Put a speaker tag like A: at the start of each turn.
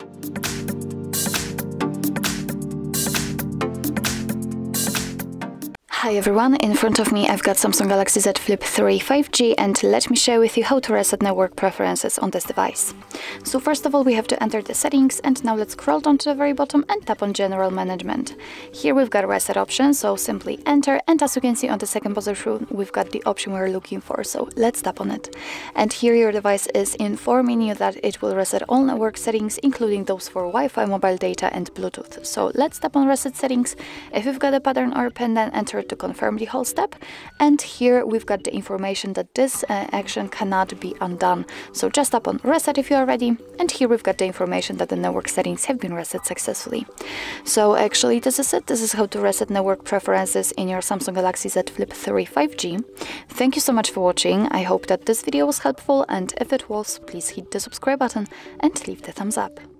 A: Thank you. Hi everyone, in front of me I've got Samsung Galaxy Z Flip 3 5G and let me share with you how to reset network preferences on this device. So first of all we have to enter the settings and now let's scroll down to the very bottom and tap on general management. Here we've got reset option so simply enter and as you can see on the second position we've got the option we're looking for so let's tap on it. And here your device is informing you that it will reset all network settings including those for Wi-Fi, mobile data and Bluetooth. So let's tap on reset settings. If you've got a pattern or a then enter to confirm the whole step. And here we've got the information that this uh, action cannot be undone. So just tap on reset if you are ready. And here we've got the information that the network settings have been reset successfully. So actually this is it. This is how to reset network preferences in your Samsung Galaxy Z Flip 3 5G. Thank you so much for watching. I hope that this video was helpful and if it was, please hit the subscribe button and leave the thumbs up.